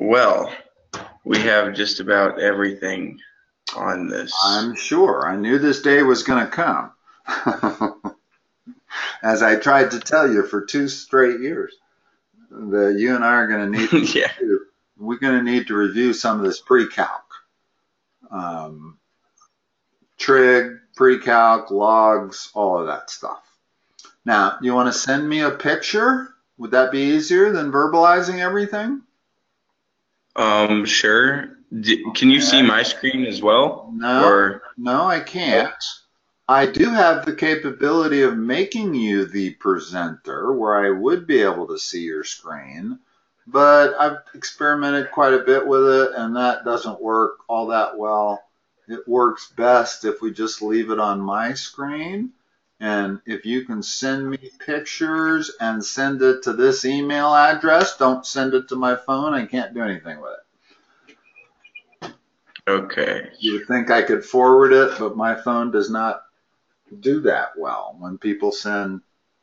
Well, we have just about everything on this. I'm sure. I knew this day was going to come. As I tried to tell you for two straight years, that you and I are going to need to, yeah. we're going to need to review some of this pre-calc. Um, trig, pre-calc, logs, all of that stuff. Now, you want to send me a picture? Would that be easier than verbalizing everything? Um, sure. D- can you see my screen as well? No, Or no, I can't. I do have the capability of making you the presenter where I would be able to see your screen, but I've experimented quite a bit with it and that doesn't work all that well. It works best if we just leave it on my screen. And if you can send me pictures and send it to this email address, don't send it to my phone. I can't do anything with it. okay. You would think I could forward it, but my phone does not do that well. When people send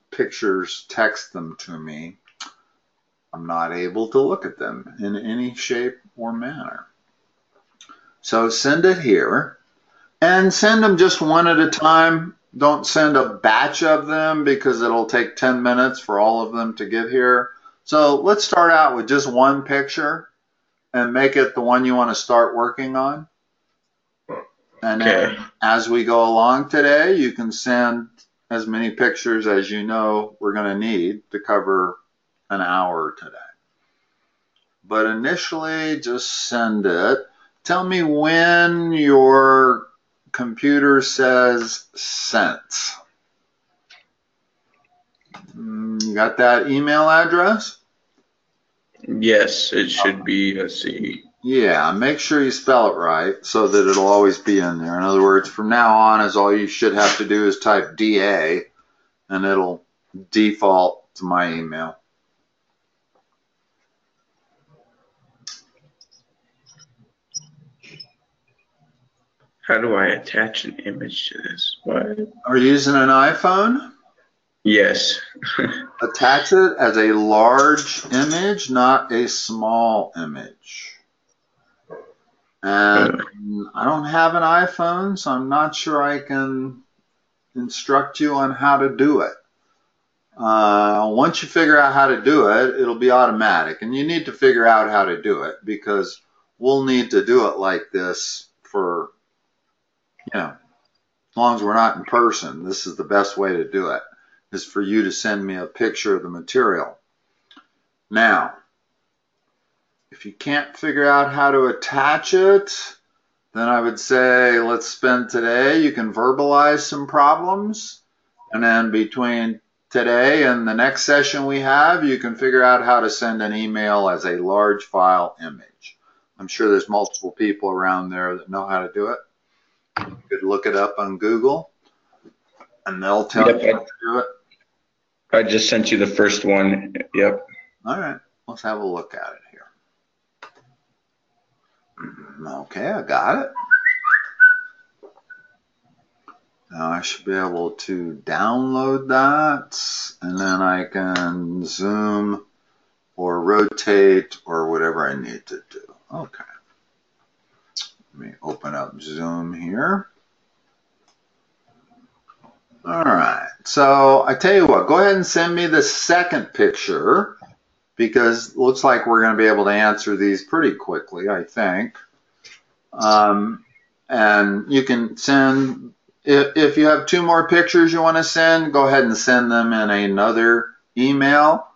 pictures, text them to me, I'm not able to look at them in any shape or manner. So send it here and send them just one at a time. Don't send a batch of them because it'll take 10 minutes for all of them to get here. So let's start out with just one picture and make it the one you want to start working on. And then as we go along today, you can send as many pictures as you know we're going to need to cover an hour today. But initially, just send it. Tell me when your computer says sent. Mm, You got that email address? Yes, it should be. Let's. Yeah, make sure you spell it right so that it'll always be in there. In other words, from now on, is all you should have to do is type DA and it'll default to my email. How do I attach an image to this? What? Are you using an iPhone? Yes. Attach it as a large image, not a small image. And I don't have an iPhone, so I'm not sure I can instruct you on how to do it. Uh, once you figure out how to do it, it'll be automatic. And you need to figure out how to do it because we'll need to do it like this for, you know, as long as we're not in person. This is the best way to do it, is for you to send me a picture of the material. Now, if you can't figure out how to attach it, then I would say let's spend today. You can verbalize some problems. And then between today and the next session we have, you can figure out how to send an email as a large file image. I'm sure there's multiple people around there that know how to do it. You could look it up on Google and they'll tell Yep, you how to do it. I just sent you the first one. Yep. All right, let's have a look at it here. Mm, Okay, I got it. Now I should be able to download that and then I can zoom or rotate or whatever I need to do. Okay. Let me open up Zoom here. All right. So I tell you what, go ahead and send me the second picture because looks like we're going to be able to answer these pretty quickly, I think. Um, and you can send, if, if you have two more pictures you want to send, go ahead and send them in another email.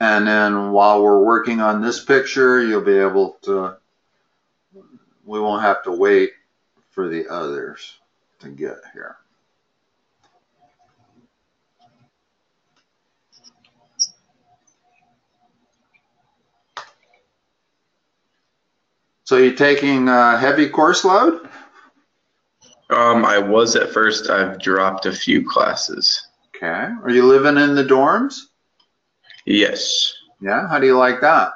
And then while we're working on this picture, you'll be able to, we won't have to wait for the others to get here. So you're taking a heavy course load? Um, I was at first. I've dropped a few classes. Okay. Are you living in the dorms? Yes. Yeah. How do you like that?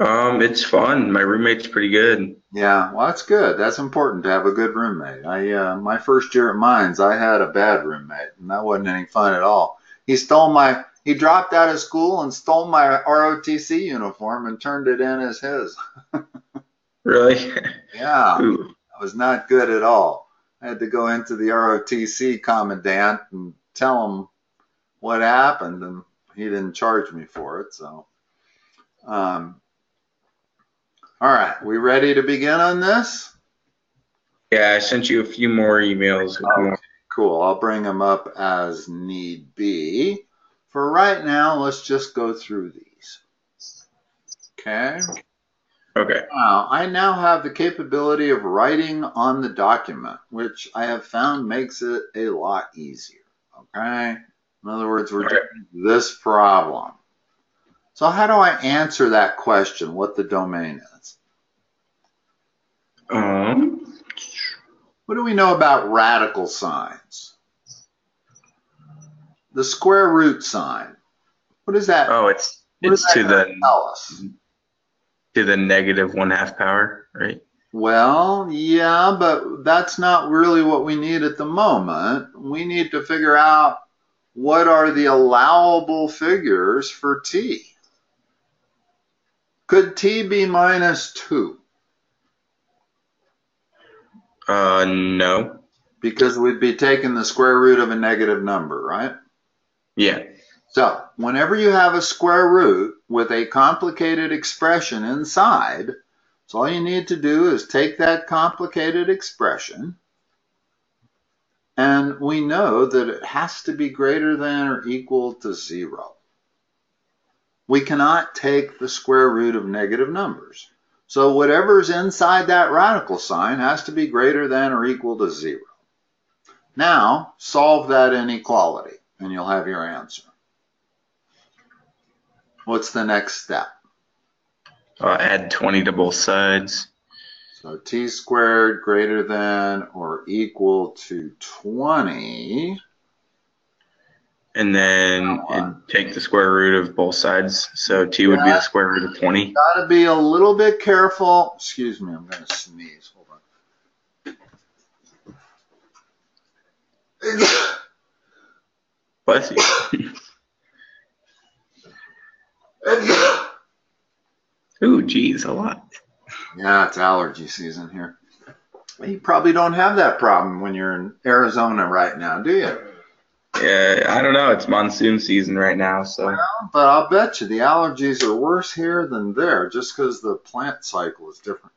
Um, it's fun. My roommate's pretty good. Yeah. Well, that's good. That's important to have a good roommate. I uh, my first year at Mines, I had a bad roommate, and that wasn't any fun at all. He stole my He dropped out of school and stole my ROTC uniform and turned it in as his. Really? yeah, Ooh. that was not good at all. I had to go into the ROTC commandant and tell him what happened, and he didn't charge me for it. So, um, all right, we ready to begin on this? Yeah, I sent you a few more emails. Oh. Cool. I'll bring them up as need be. For right now, let's just go through these. Okay. Okay. Now, I now have the capability of writing on the document, which I have found makes it a lot easier. Okay. In other words, we're Okay. doing this problem. So how do I answer that question, what the domain is? Um. What do we know about radical signs? The square root sign. What is that? Oh, it's it's to the to the negative one half power, right? Well, yeah, but that's not really what we need at the moment. We need to figure out what are the allowable figures for t. Could t be minus 2? Uh, no. Because we'd be taking the square root of a negative number, right? Yeah. So, whenever you have a square root with a complicated expression inside, so all you need to do is take that complicated expression, and we know that it has to be greater than or equal to zero. We cannot take the square root of negative numbers. So whatever's inside that radical sign has to be greater than or equal to zero. Now, solve that inequality, and you'll have your answer. What's the next step? Uh, add 20 to both sides. So t squared greater than or equal to 20. And then and take the square root of both sides. So t would be the square root of 20. Gotta be a little bit careful. Excuse me, I'm gonna sneeze. Hold on. Bless you. Ooh, geez, a lot. yeah, it's allergy season here. You probably don't have that problem when you're in Arizona right now, do you? Yeah, I don't know. It's monsoon season right now, so Well, But I'll bet you the allergies are worse here than there just because the plant cycle is different.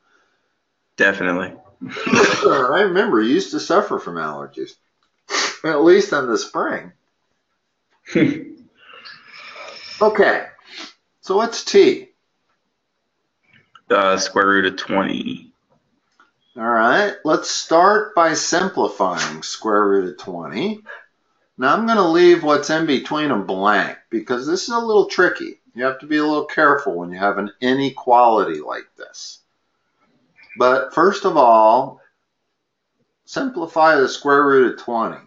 definitely. I remember you used to suffer from allergies, at least in the spring. Okay, so what's T? uh, square root of 20. All right, let's start by simplifying square root of 20. Now I'm going to leave what's in between them blank because this is a little tricky. You have to be a little careful when you have an inequality like this. But first of all, simplify the square root of 20.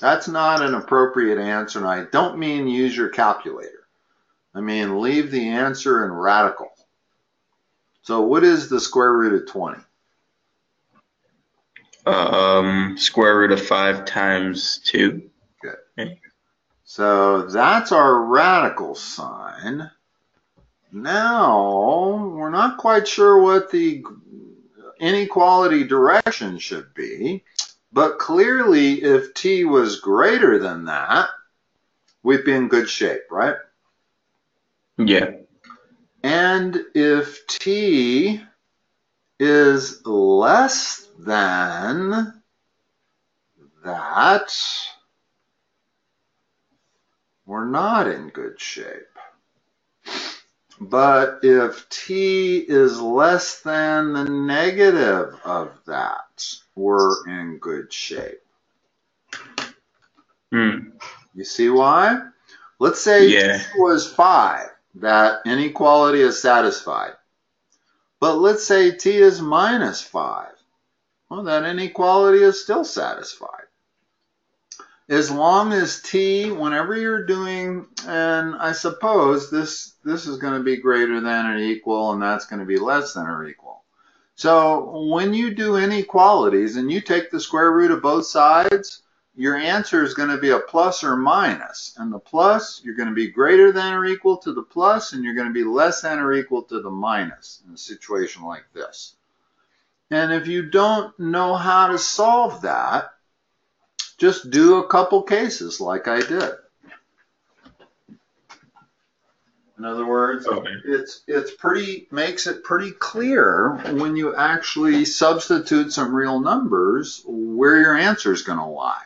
That's not an appropriate answer, and I don't mean use your calculator. I mean leave the answer in radical. So what is the square root of 20? Um, square root of 5 times 2. Good. So that's our radical sign. Now, we're not quite sure what the inequality direction should be, but clearly if t was greater than that, we'd be in good shape, right? Yeah. And if t is less than that, we're not in good shape. But if t is less than the negative of that, we're in good shape. Hmm. You see why? Let's say Yeah. t was 5. That inequality is satisfied. But let's say t is minus 5. Well, that inequality is still satisfied. As long as t, whenever you're doing, and I suppose this, this is going to be greater than or equal, and that's going to be less than or equal. So when you do inequalities and you take the square root of both sides, your answer is going to be a plus or minus. And the plus, you're going to be greater than or equal to the plus, and you're going to be less than or equal to the minus in a situation like this. And if you don't know how to solve that, just do a couple cases like I did. In other words, okay. it's it's pretty makes it pretty clear when you actually substitute some real numbers where your answer is going to lie.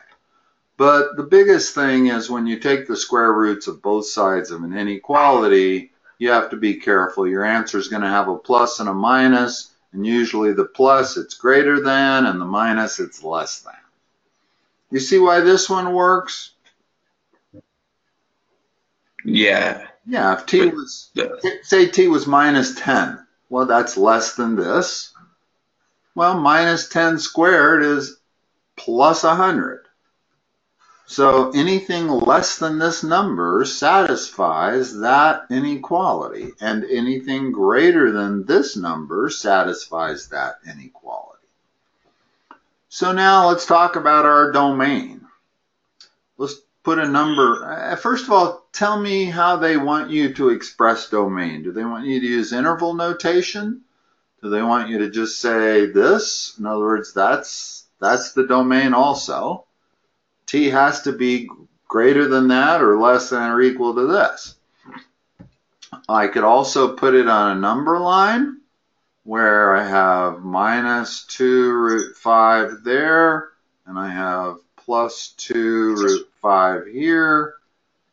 But the biggest thing is when you take the square roots of both sides of an inequality, you have to be careful. Your answer is going to have a plus and a minus, and usually the plus it's greater than, and the minus it's less than. You see why this one works? Yeah. Yeah, if t was, say t was minus 10, well, that's less than this. Well, minus 10 squared is plus 100. So anything less than this number satisfies that inequality, and anything greater than this number satisfies that inequality. So now let's talk about our domain. Let's put a number. Uh, first of all, tell me how they want you to express domain. Do they want you to use interval notation? Do they want you to just say this? In other words, that's that's the domain also. T has to be greater than that or less than or equal to this. I could also put it on a number line where I have minus 2 root 5 there, and I have plus 2 root 5 here,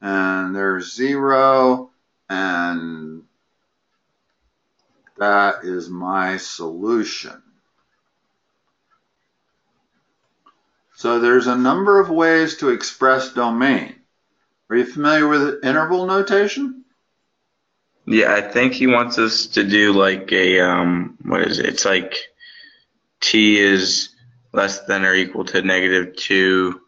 and there's 0, and that is my solution. So there's a number of ways to express domain. Are you familiar with interval notation? Yeah, I think he wants us to do like a um what is it? It's like t is less than or equal to negative two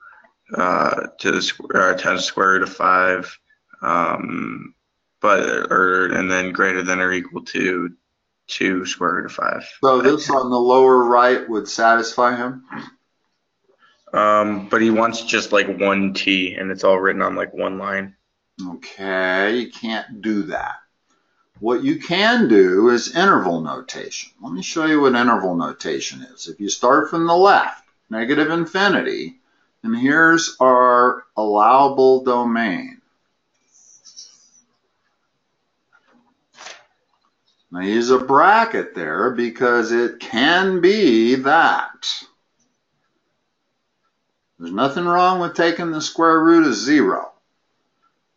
uh, to the square uh, times the square root of five, um, but or and then greater than or equal to two square root of five. So this on the lower right would satisfy him. Um, but he wants just like one t, and it's all written on like one line. Okay, you can't do that. What you can do is interval notation. Let me show you what interval notation is. If you start from the left, negative infinity, and here's our allowable domain. I use a bracket there because it can be that. There's nothing wrong with taking the square root of zero.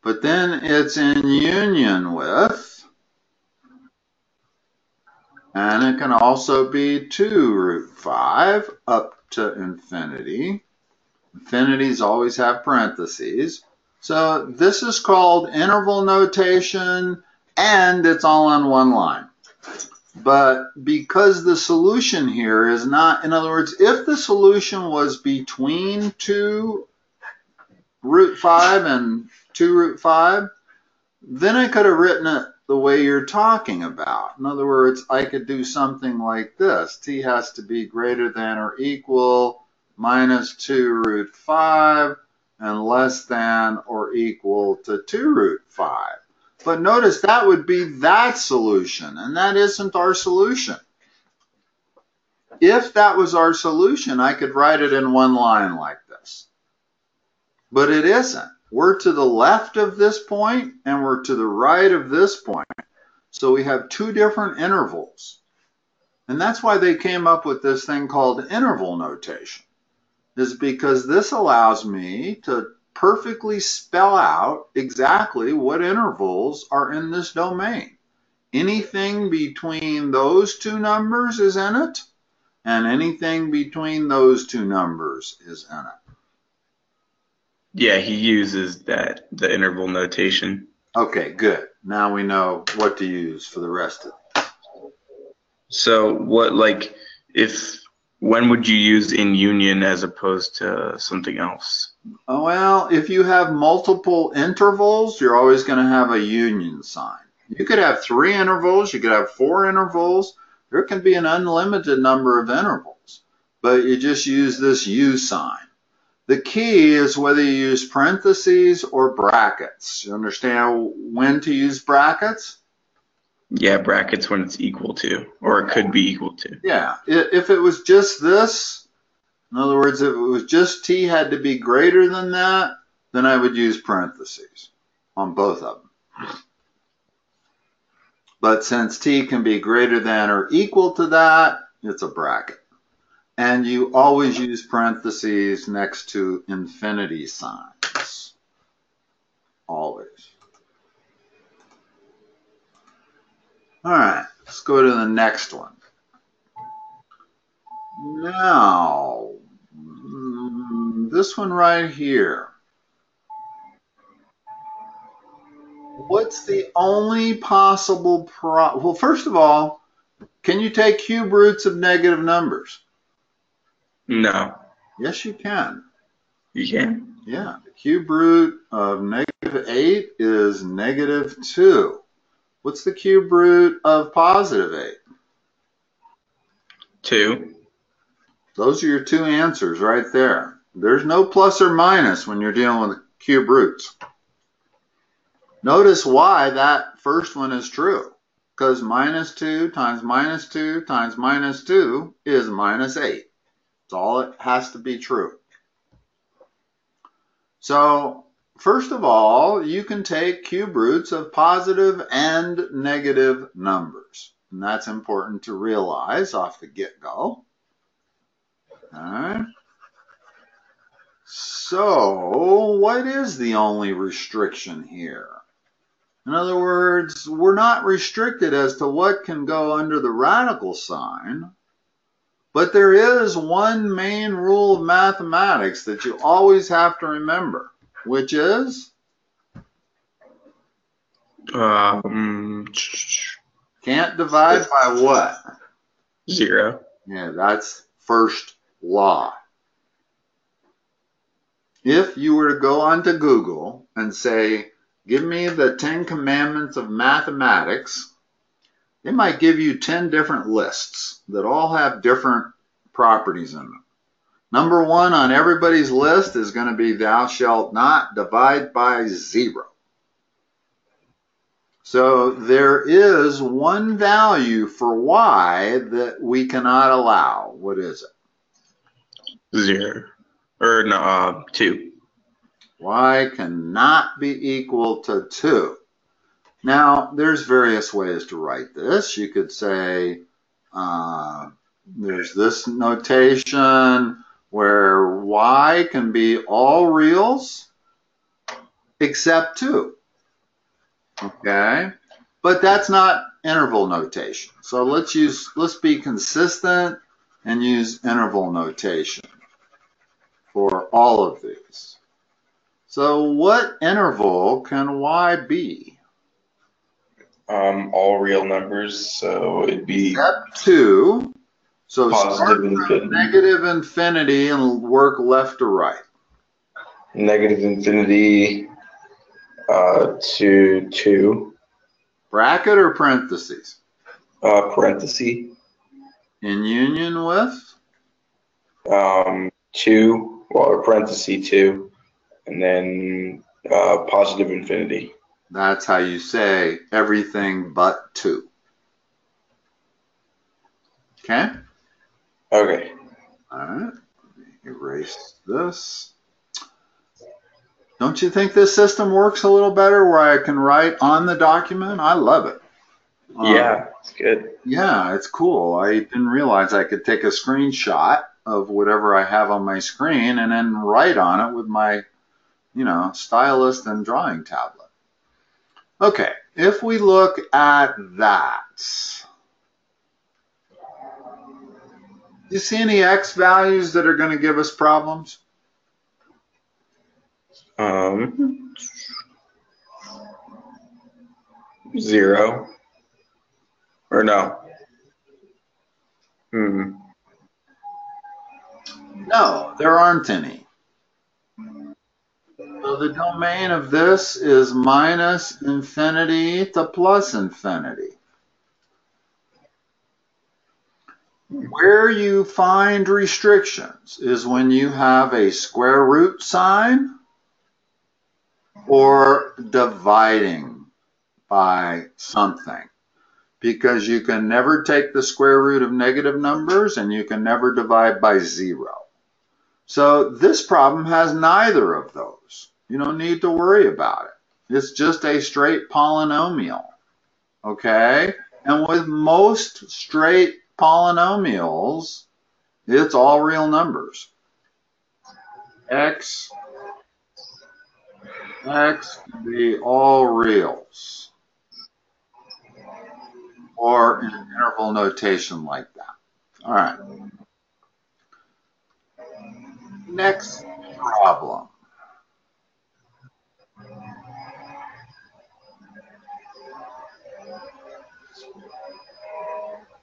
But then it's in union with and it can also be 2 root 5 up to infinity. Infinities always have parentheses. So this is called interval notation, and it's all on one line. But because the solution here is not, in other words, if the solution was between 2 root 5 and 2 root 5, then I could have written it the way you're talking about. In other words, I could do something like this. t has to be greater than or equal minus 2 root 5 and less than or equal to 2 root 5. But notice that would be that solution, and that isn't our solution. If that was our solution, I could write it in one line like this. But it isn't. We're to the left of this point and we're to the right of this point. So we have two different intervals. And that's why they came up with this thing called interval notation, is because this allows me to perfectly spell out exactly what intervals are in this domain. Anything between those two numbers is in it, and anything between those two numbers is in it. Yeah, he uses that the interval notation. Okay, good. Now we know what to use for the rest of it. So what like if when would you use in union as opposed to something else? Well, if you have multiple intervals, you're always going to have a union sign. You could have three intervals, you could have four intervals. There can be an unlimited number of intervals, but you just use this U sign. The key is whether you use parentheses or brackets. You understand when to use brackets? Yeah, brackets when it's equal to, or it could be equal to. Yeah. If it was just this, in other words, if it was just t had to be greater than that, then I would use parentheses on both of them. But since t can be greater than or equal to that, it's a bracket. And you always use parentheses next to infinity signs. Always. All right, let's go to the next one. Now, this one right here. What's the only possible pro? Well, first of all, can you take cube roots of negative numbers? No. Yes, you can. You can? Yeah. The cube root of negative 8 is negative 2. What's the cube root of positive 8? 2. Those are your two answers right there. There's no plus or minus when you're dealing with cube roots. Notice why that first one is true. Because minus 2 times minus 2 times minus 2 is minus 8. That's all it has to be true. So, first of all, you can take cube roots of positive and negative numbers. And that's important to realize off the get-go. Alright. So, what is the only restriction here? In other words, we're not restricted as to what can go under the radical sign, but there is one main rule of mathematics that you always have to remember, which is? Um, can't divide by what? Zero. Yeah, that's first law. If you were to go onto Google and say, give me the 10 commandments of mathematics, they might give you 10 different lists that all have different properties in them. Number one on everybody's list is going to be thou shalt not divide by zero. So there is one value for y that we cannot allow. What is it? Zero. Or no, uh, two. y cannot be equal to 2. Now, there's various ways to write this. You could say uh, there's this notation where y can be all reals except 2. Okay? But that's not interval notation. So let's use let's be consistent and use interval notation for all of these. So what interval can y be? Um, all real numbers, so it'd be Step 2. So start infinity. negative infinity and work left to right. negative infinity uh, to two, Bracket or parentheses? uh, parenthesis, In union with? um, two, well, or parenthesis two, and then uh, positive infinity. That's how you say everything but 2. Okay? Okay. All right. Erase this. Don't you think this system works a little better where I can write on the document? I love it. Um, yeah, it's good. Yeah, it's cool. I didn't realize I could take a screenshot of whatever I have on my screen and then write on it with my, you know, stylus and drawing tablet. Okay, if we look at that, you see any x values that are going to give us problems? Um, zero. Or no. Hmm. No, there aren't any. So the domain of this is minus infinity to plus infinity. Where you find restrictions is when you have a square root sign or dividing by something because you can never take the square root of negative numbers and you can never divide by zero. So this problem has neither of those. You don't need to worry about it. It's just a straight polynomial. Okay? And with most straight polynomials, it's all real numbers. X, X can be all reals or in an interval notation like that. All right. Next problem.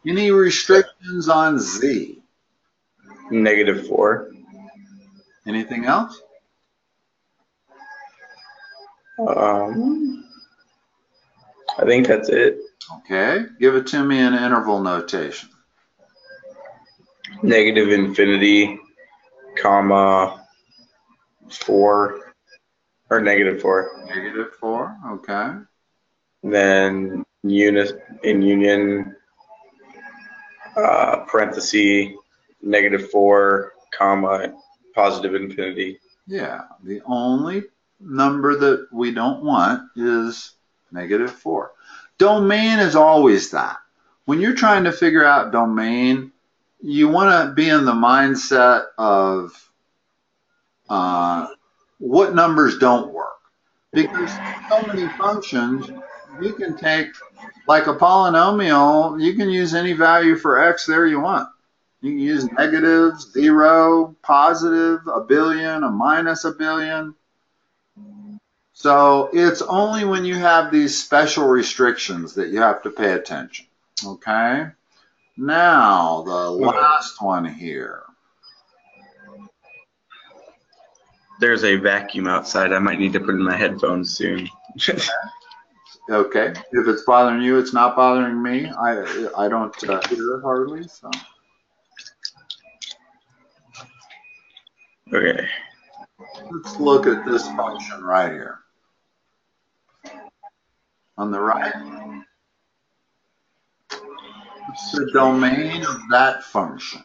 Any restrictions on Z? Negative 4. Anything else? Um, I think that's it. Okay. Give it to me in interval notation. Negative infinity, comma, 4, or negative 4. Negative 4. Okay. Then unit in union, uh, parenthesis, negative 4, comma, positive infinity. Yeah. The only number that we don't want is negative 4. Domain is always that. When you're trying to figure out domain, you want to be in the mindset of uh, what numbers don't work. Because so many functions, you can take, like a polynomial, you can use any value for x there you want. You can use negatives negative, zero, positive, a billion, a minus a billion. So it's only when you have these special restrictions that you have to pay attention. Okay? Now, the last one here. There's a vacuum outside. I might need to put in my headphones soon. Okay. If it's bothering you, it's not bothering me. I I don't uh, hear it hardly, so. okay. Let's look at this function right here. On the right, what's the domain of that function?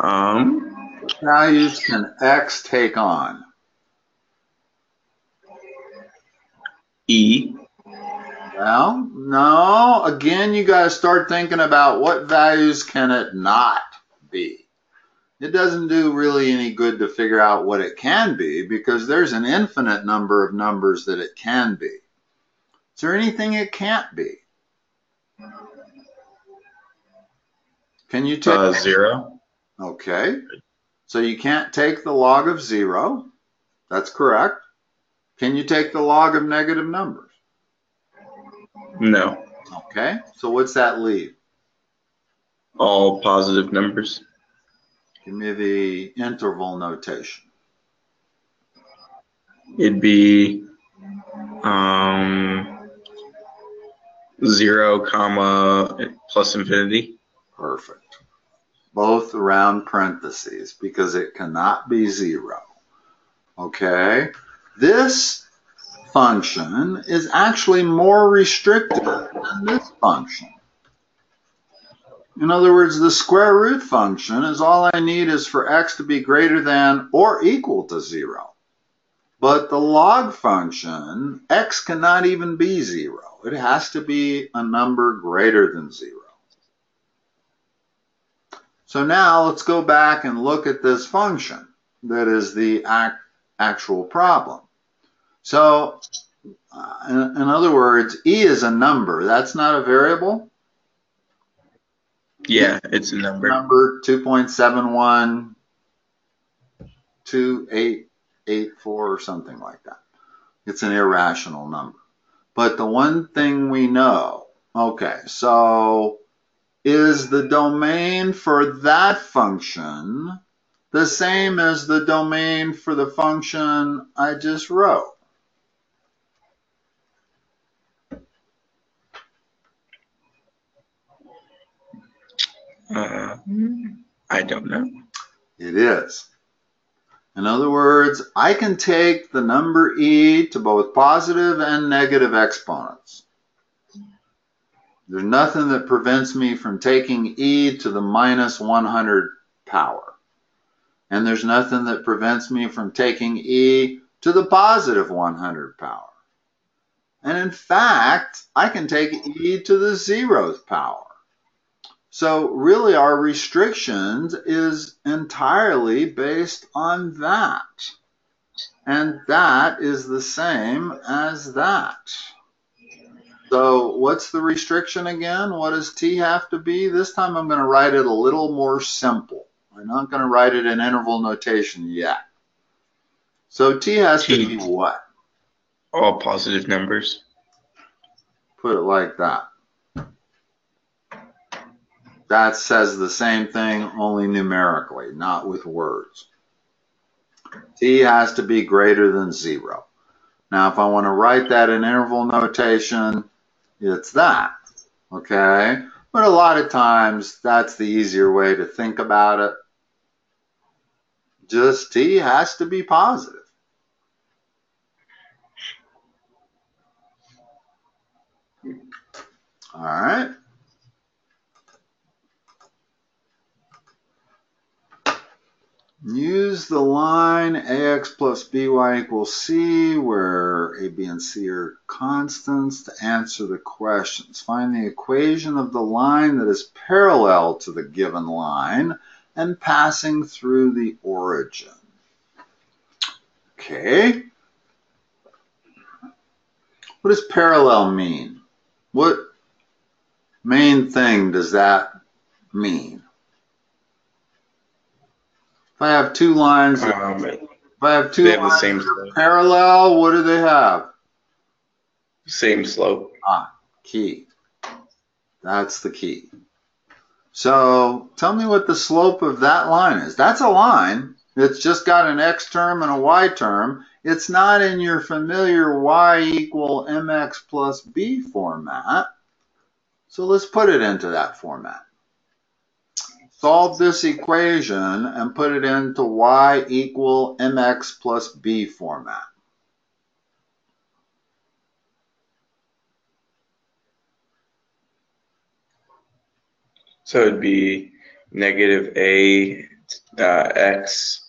Um, values can x take on? E. Well, no. Again, you got to start thinking about what values can it not be. It doesn't do really any good to figure out what it can be because there's an infinite number of numbers that it can be. Is there anything it can't be? Can you take? Uh, zero. Okay. So you can't take the log of zero. That's correct. Can you take the log of negative numbers? No. Okay. So what's that leave? All positive numbers. Give me the interval notation. It'd be um zero comma plus infinity. Perfect. Both around parentheses because it cannot be zero. Okay. This function is actually more restricted than this function. In other words, the square root function is all I need is for x to be greater than or equal to zero. But the log function, x cannot even be zero. It has to be a number greater than zero. So now let's go back and look at this function that is the act, actual problem. So uh, in, in other words, e is a number. That's not a variable. Yeah, it's a number. Number 2.712884 or something like that. It's an irrational number. But the one thing we know, okay, so is the domain for that function the same as the domain for the function I just wrote? Uh, I don't know. It is. In other words, I can take the number e to both positive and negative exponents. There's nothing that prevents me from taking e to the minus 100 power. And there's nothing that prevents me from taking e to the positive 100 power. And in fact, I can take e to the zeroth power. So really our restrictions is entirely based on that. And that is the same as that. So what's the restriction again? What does t have to be? This time I'm going to write it a little more simple. I'm not going to write it in interval notation yet. So t has t. to be what? All positive numbers. Put it like that. That says the same thing, only numerically, not with words. t has to be greater than 0. Now, if I want to write that in interval notation, it's that, okay? But a lot of times, that's the easier way to think about it. Just t has to be positive. All right. Use the line ax plus by equals c, where a, b, and c are constants, to answer the questions. Find the equation of the line that is parallel to the given line and passing through the origin. Okay. What does parallel mean? What main thing does that mean? I have two lines, um, if I have two have lines that are parallel, what do they have? Same slope. Ah, key. That's the key. So tell me what the slope of that line is. That's a line. It's just got an x term and a y term. It's not in your familiar y equal mx plus b format. So let's put it into that format solve this equation and put it into y equal mx plus b format. So it'd be negative a uh, x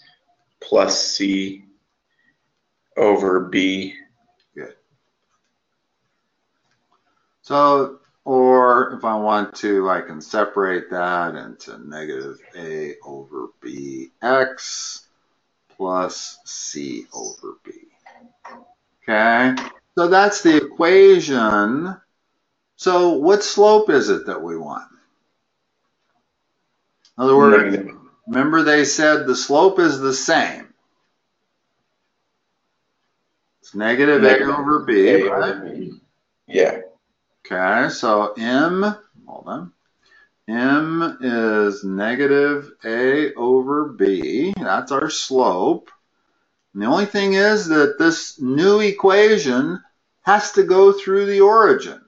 plus c over b. Good. So or if I want to, I can separate that into negative a over bx plus c over b. Okay, so that's the equation. So what slope is it that we want? In other words, negative. remember they said the slope is the same. It's negative, negative a over b, a right? Over b. Yeah. Okay, so m, hold on, m is negative a over b. That's our slope. And the only thing is that this new equation has to go through the origin.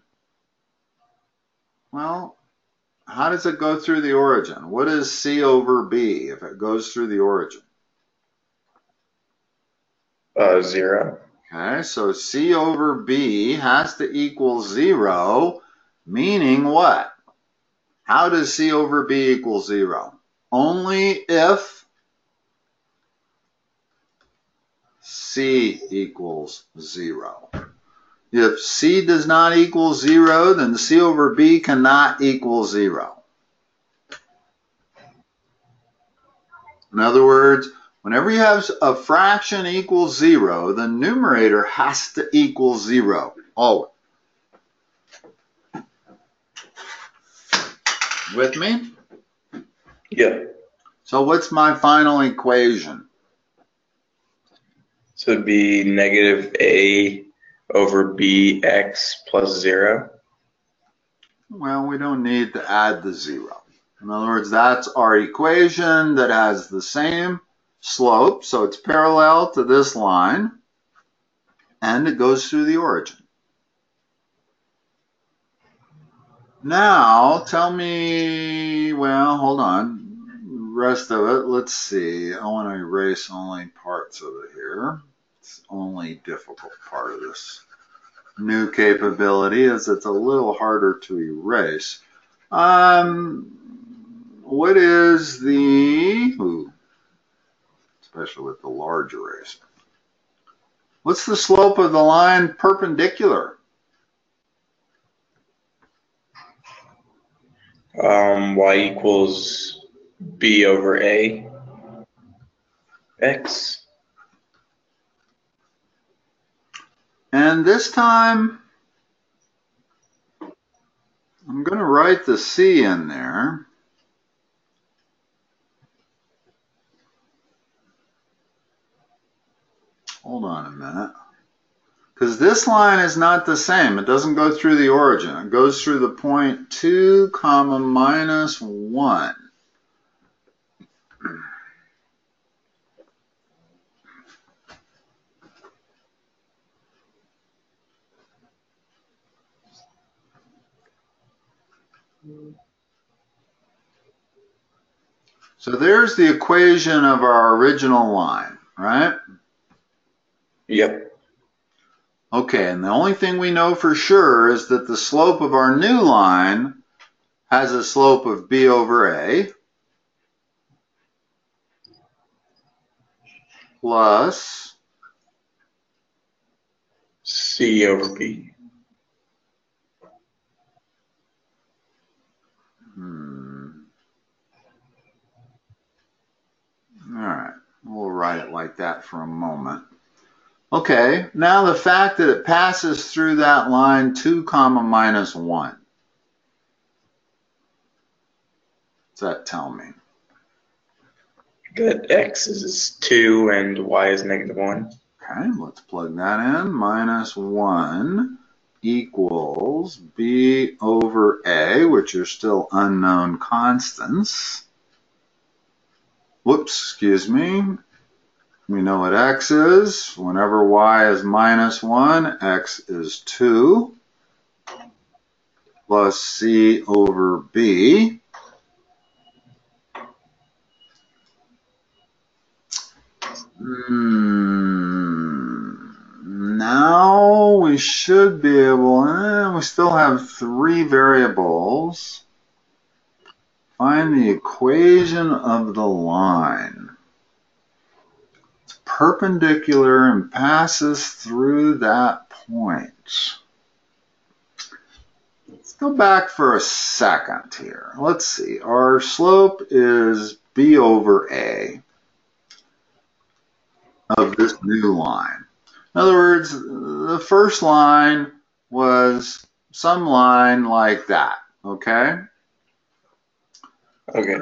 Well, how does it go through the origin? What is c over b if it goes through the origin? Uh, zero. Okay, so C over B has to equal zero, meaning what? How does C over B equal zero? Only if C equals zero. If C does not equal zero, then C over B cannot equal zero. In other words, Whenever you have a fraction equals zero, the numerator has to equal zero, always. With me? Yeah. So what's my final equation? So it'd be negative a over bx plus zero. Well, we don't need to add the zero. In other words, that's our equation that has the same slope, so it's parallel to this line, and it goes through the origin. Now, tell me, well, hold on. Rest of it, let's see. I want to erase only parts of it here. It's only difficult part of this new capability is it's a little harder to erase. Um, what is the, ooh, especially with the large eraser. What's the slope of the line perpendicular? Um, y equals b over a x. And this time, I'm going to write the c in there. Hold on a minute. Because this line is not the same. It doesn't go through the origin. It goes through the point 2 comma minus 1. So there's the equation of our original line, right? Yep. Okay, and the only thing we know for sure is that the slope of our new line has a slope of b over a plus c over b. Hmm. All right, we'll write it like that for a moment. Okay, now the fact that it passes through that line 2 comma minus 1. What's that tell me? That x is 2 and y is negative 1. Okay, let's plug that in. Minus 1 equals b over a, which are still unknown constants. Whoops, excuse me. We know what x is. Whenever y is minus 1, x is 2 plus c over b. Hmm. Now we should be able, eh, we still have three variables. Find the equation of the line perpendicular and passes through that point. Let's go back for a second here. Let's see. Our slope is b over a of this new line. In other words, the first line was some line like that, okay? Okay.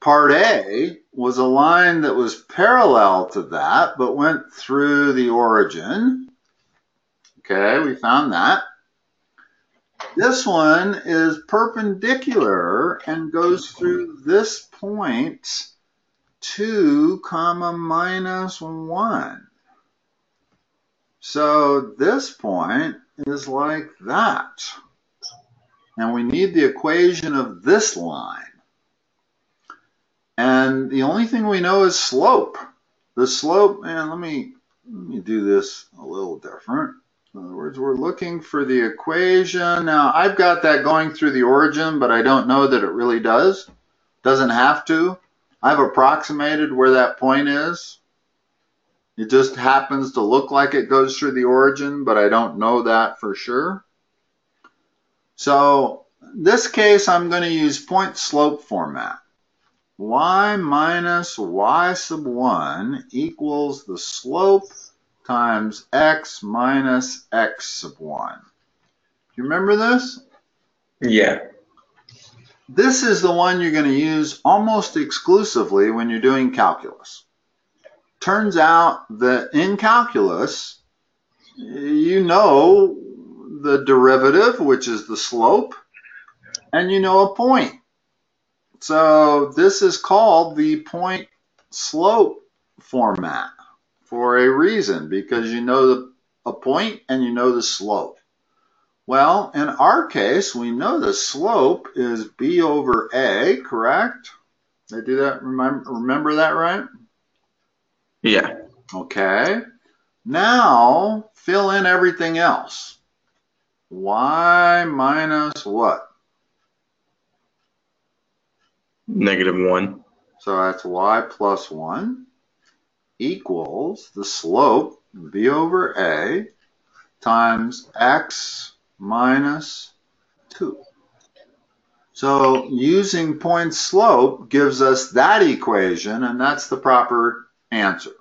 Part A was a line that was parallel to that, but went through the origin. Okay, we found that. This one is perpendicular and goes through this point 2 comma minus 1. So this point is like that. And we need the equation of this line. And the only thing we know is slope. The slope, and let me, let me do this a little different. In other words, we're looking for the equation. Now, I've got that going through the origin, but I don't know that it really does. Doesn't have to. I've approximated where that point is. It just happens to look like it goes through the origin, but I don't know that for sure. So, in this case, I'm going to use point slope format y minus y sub 1 equals the slope times x minus x sub 1. Do you remember this? Yeah. This is the one you're going to use almost exclusively when you're doing calculus. Turns out that in calculus, you know the derivative, which is the slope, and you know a point. So this is called the point slope format for a reason because you know the, a point and you know the slope. Well, in our case, we know the slope is b over a, correct? Did I do that? Remember, remember that right? Yeah. Okay. Now, fill in everything else. y minus what? Negative 1. So that's y plus 1 equals the slope, b over a, times x minus 2. So using point slope gives us that equation, and that's the proper answer.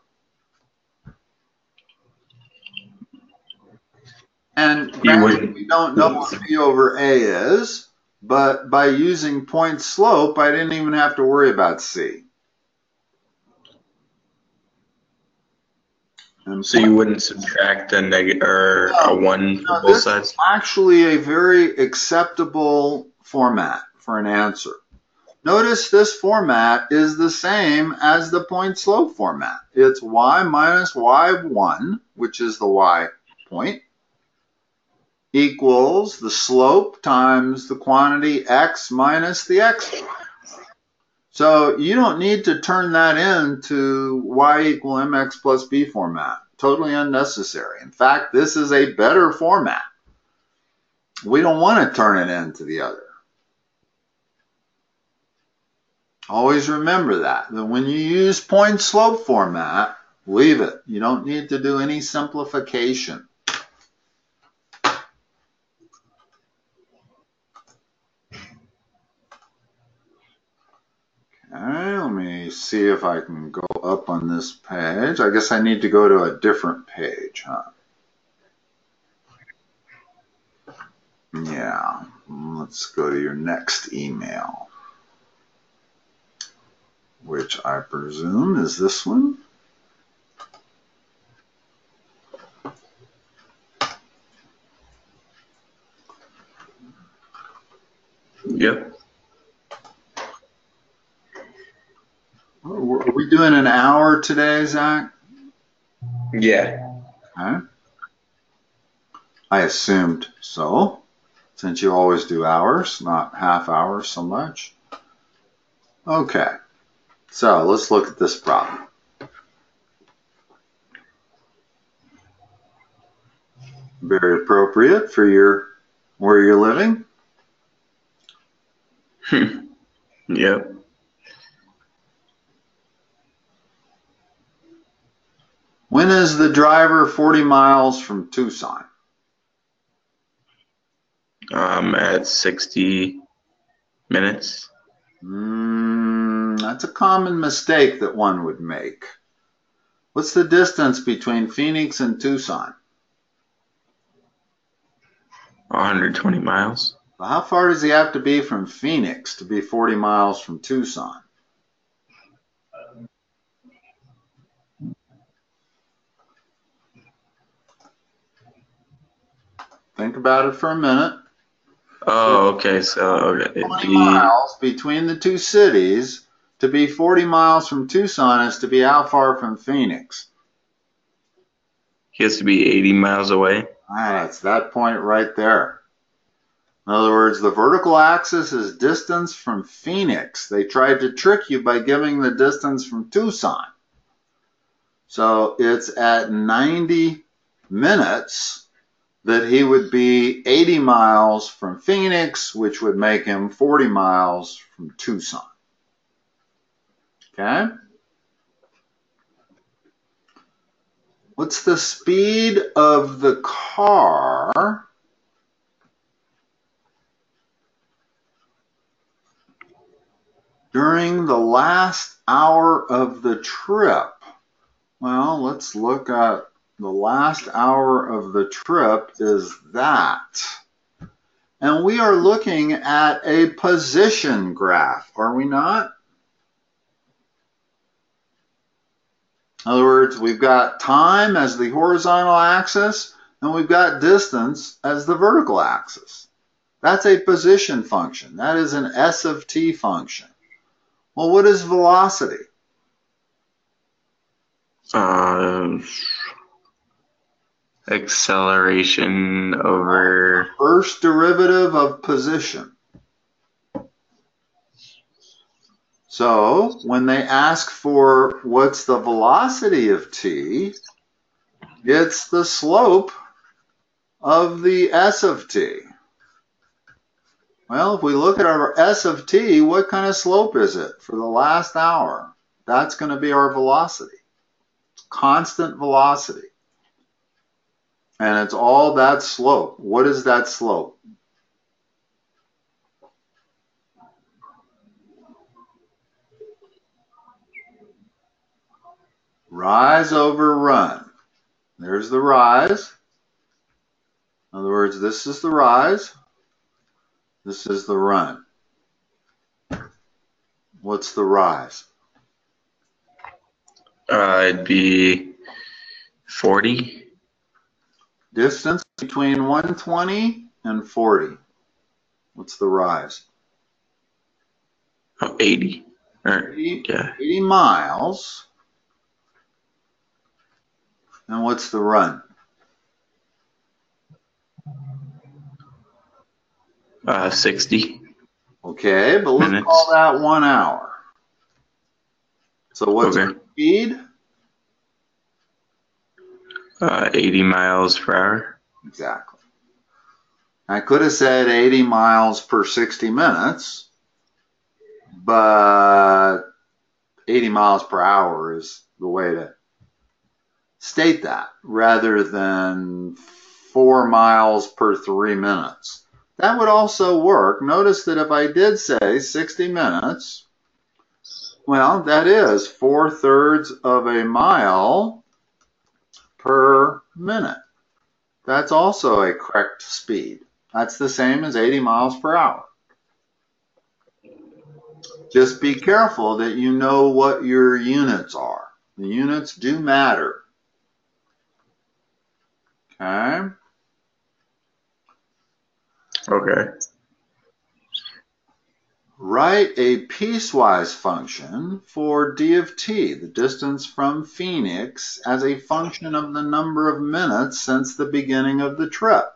And granted, we don't know what b over a is, but by using point slope, I didn't even have to worry about c. And so you wouldn't subtract a negative or no, a one no, both sides? actually a very acceptable format for an answer. Notice this format is the same as the point slope format. It's y minus y1, which is the y point, equals the slope times the quantity x minus the x. So you don't need to turn that into y equal mx plus b format. Totally unnecessary. In fact, this is a better format. We don't want to turn it into the other. Always remember that, that when you use point slope format, leave it. You don't need to do any simplification. Let me see if I can go up on this page. I guess I need to go to a different page, huh? Yeah, let's go to your next email, which I presume is this one. Yep. Oh, are we doing an hour today, Zach? Yeah. Okay. I assumed so, since you always do hours, not half hours so much. Okay. So let's look at this problem. Very appropriate for your where you're living. Hmm. yep. When is the driver 40 miles from Tucson? Um, at 60 minutes. Mm, that's a common mistake that one would make. What's the distance between Phoenix and Tucson? 120 miles. how far does he have to be from Phoenix to be 40 miles from Tucson? Think about it for a minute. Oh, okay. So okay. 20 miles between the two cities to be 40 miles from Tucson is to be how far from Phoenix? He has to be 80 miles away. Ah, it's that point right there. In other words, the vertical axis is distance from Phoenix. They tried to trick you by giving the distance from Tucson. So it's at 90 minutes that he would be 80 miles from Phoenix, which would make him 40 miles from Tucson. Okay? What's the speed of the car during the last hour of the trip? Well, let's look at the last hour of the trip is that. And we are looking at a position graph, are we not? In other words, we've got time as the horizontal axis, and we've got distance as the vertical axis. That's a position function. That is an S of t function. Well, what is velocity? Uh, acceleration over First derivative of position. So when they ask for what's the velocity of t, it's the slope of the s of t. Well, if we look at our s of t, what kind of slope is it for the last hour? That's going to be our velocity. Constant velocity. And it's all that slope. What is that slope? Rise over run. There's the rise. In other words, this is the rise. This is the run. What's the rise? uh, it'd be 40. Distance between 120 and 40. What's the rise? Oh, 80. Or 80, yeah, 80 miles. And what's the run? uh, 60. Okay, but let's Minutes. call that one hour. So what's Okay. the speed? Uh, 80 miles per hour. Exactly. I could have said 80 miles per 60 minutes, but 80 miles per hour is the way to state that rather than 4 miles per 3 minutes. That would also work. Notice that if I did say 60 minutes, well, that is 4 thirds of a mile per minute. That's also a correct speed. That's the same as 80 miles per hour. Just be careful that you know what your units are. The units do matter. Okay? Okay. Write a piecewise function for d of t, the distance from Phoenix, as a function of the number of minutes since the beginning of the trip.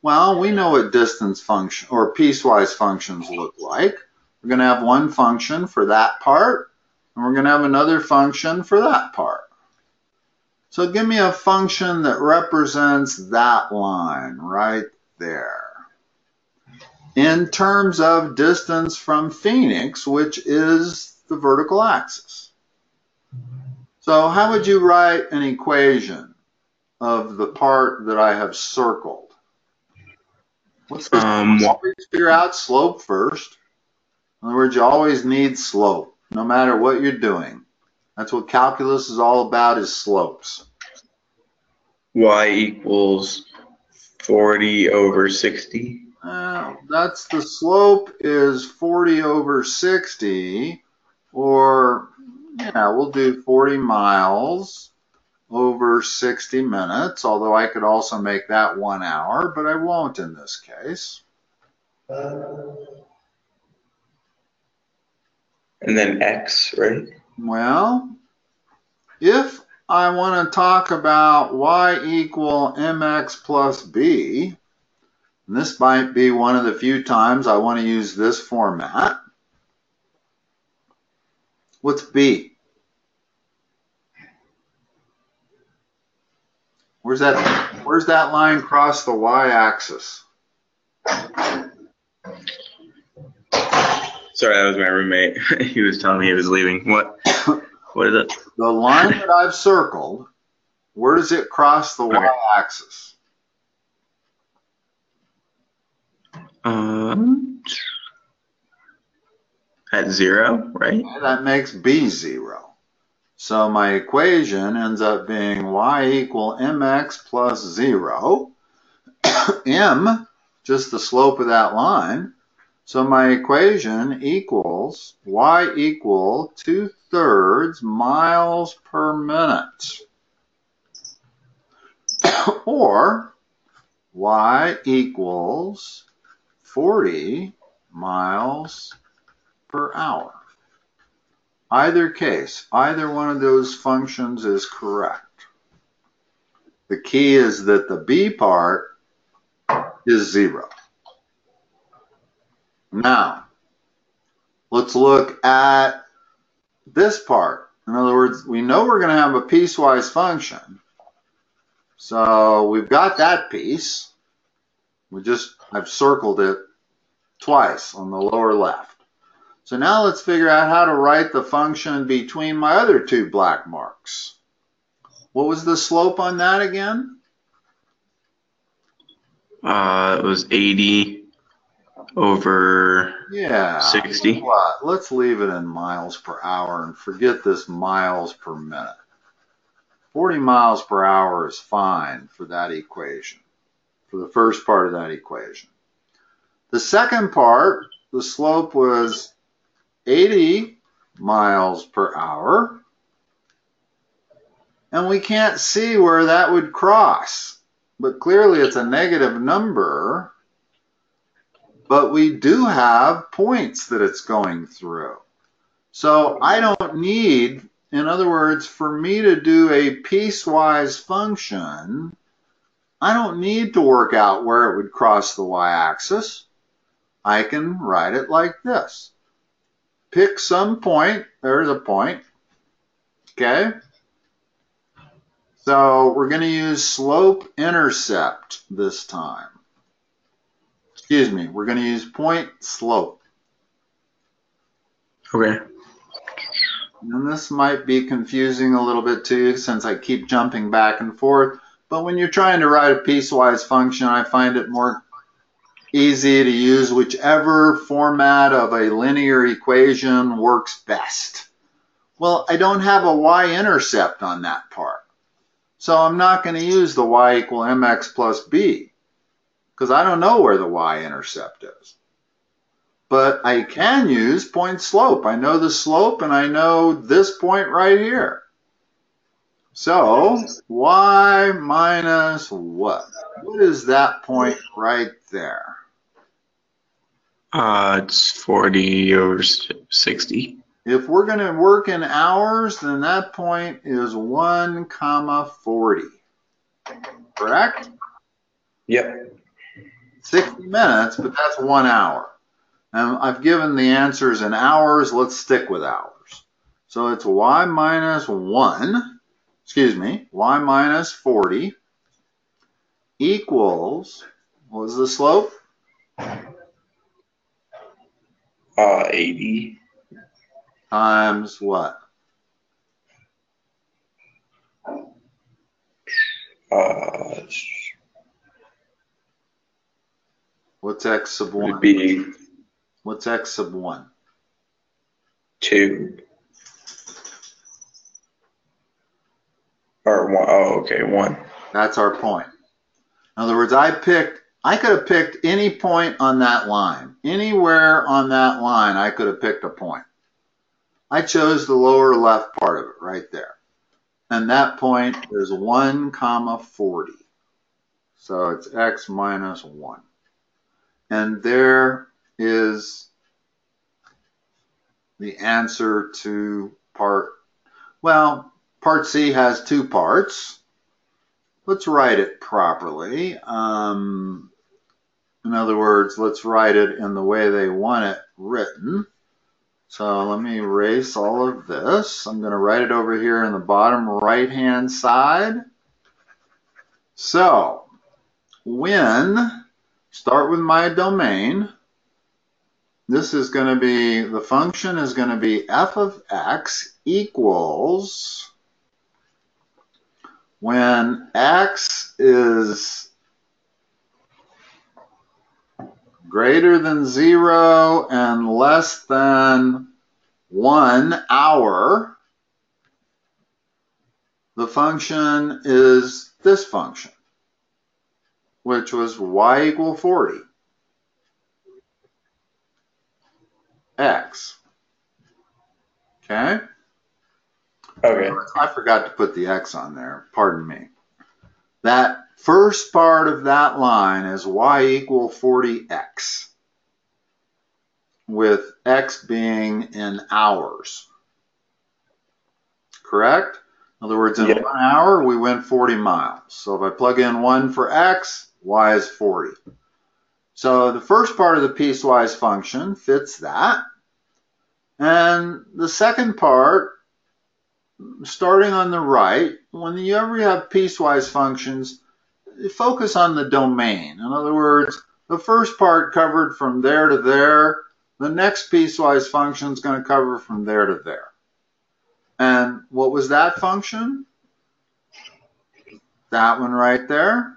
Well, we know what distance function or piecewise functions look like. We're going to have one function for that part, and we're going to have another function for that part. So give me a function that represents that line right there in terms of distance from Phoenix, which is the vertical axis. So how would you write an equation of the part that I have circled? What's the Um, always figure out slope first. In other words, you always need slope, no matter what you're doing. That's what calculus is all about is slopes. Y equals 40 over 60. Uh, that's the slope is 40 over 60, or yeah, we'll do 40 miles over 60 minutes, although I could also make that one hour, but I won't in this case. And then X, right? Well, if I want to talk about y equal mx plus b, and this might be one of the few times I want to use this format. What's b? Where's that, where's that line cross the y-axis? Sorry, that was my roommate. he was telling me he was leaving. What? What is it? The line that I've circled, where does it cross the Okay. y-axis? Um, at zero, right? That makes b zero. So my equation ends up being y equal mx plus zero. m, just the slope of that line. So my equation equals y equal two thirds miles per minute. or y equals 40 miles per hour. Either case, either one of those functions is correct. The key is that the b part is zero. Now, let's look at this part. In other words, we know we're going to have a piecewise function. So we've got that piece. We just, I've circled it twice on the lower left. So now let's figure out how to write the function between my other two black marks. What was the slope on that again? Uh, it was 80 over Yeah. 60. What? Let's leave it in miles per hour and forget this miles per minute. 40 miles per hour is fine for that equation, for the first part of that equation. The second part, the slope was 80 miles per hour. And we can't see where that would cross. But clearly it's a negative number. But we do have points that it's going through. So I don't need, in other words, for me to do a piecewise function, I don't need to work out where it would cross the y-axis. I can write it like this. Pick some point. There's a point. Okay. So we're going to use slope intercept this time. Excuse me. We're going to use point slope. Okay. And this might be confusing a little bit to you since I keep jumping back and forth. But when you're trying to write a piecewise function, I find it more easy to use whichever format of a linear equation works best. Well, I don't have a y-intercept on that part. So I'm not going to use the y equal mx plus b because I don't know where the y-intercept is. But I can use point slope. I know the slope and I know this point right here. So y minus what? What is that point right there? Uh, it's 40 over 60. If we're going to work in hours, then that point is 1 comma 40. Correct? Yep. 60 minutes, but that's one hour. And I've given the answers in hours. Let's stick with hours. So it's y minus 1, excuse me, y minus 40 equals, what was the slope? Uh, 80. Times what? Uh, What's x sub 1? What's x sub 1? 2. Or 1. Oh, okay, 1. That's our point. In other words, I picked, I could have picked any point on that line. Anywhere on that line, I could have picked a point. I chose the lower left part of it right there. And that point is 1 comma 40. So it's x minus 1. And there is the answer to part, well, part C has two parts. Let's write it properly. Um, in other words, let's write it in the way they want it written. So let me erase all of this. I'm going to write it over here in the bottom right hand side. So when, start with my domain. This is going to be, the function is going to be f of x equals when x is greater than zero and less than one hour, the function is this function, which was y equal 40. X. Okay? Okay. I forgot to put the X on there. Pardon me. That first part of that line is y equal 40x, with x being in hours. Correct? In other words, in Yeah. one hour, we went 40 miles. So if I plug in 1 for x, y is 40. So the first part of the piecewise function fits that. And the second part, starting on the right, when you ever have piecewise functions, focus on the domain. In other words, the first part covered from there to there. The next piecewise function is going to cover from there to there. And what was that function? That one right there.